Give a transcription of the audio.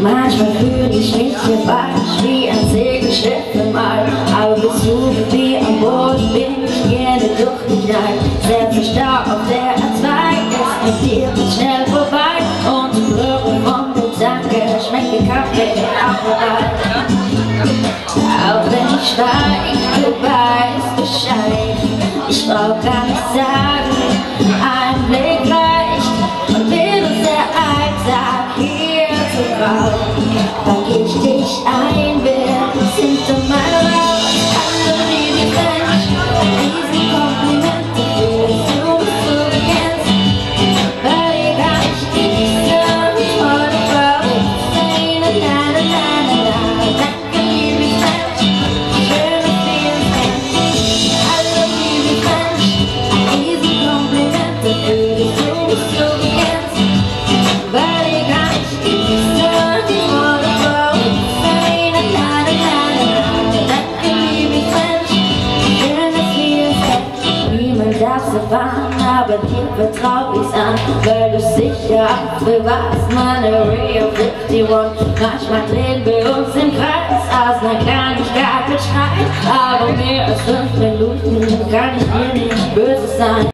Manchmal fühle ich mich hier falsch wie ein Segelschiff im All. Aber bis du mir an Bord bin ich gerne durchgeknallt. Selbst der Stau auf der A2 ist mit dir schnell vorbei. Und die Brüche von der Tanke schmeckt wie Kaffee Apparat. Auch wenn ich steig, du weißt Bescheid. Nicht sagen, ein Blick reicht. Und will uns der Alltag hier zu grau. Pack ich dich ein, wir sind um mal Darf's erfahren, aber dir vertrau ich's an, weil du sicher bewahrst meine of 51. Manchmal drehen wir uns im Kreis, aus einer Kleinigkeit mit Streit, aber mehr als fünf Minuten kann ich dir nicht böse sein.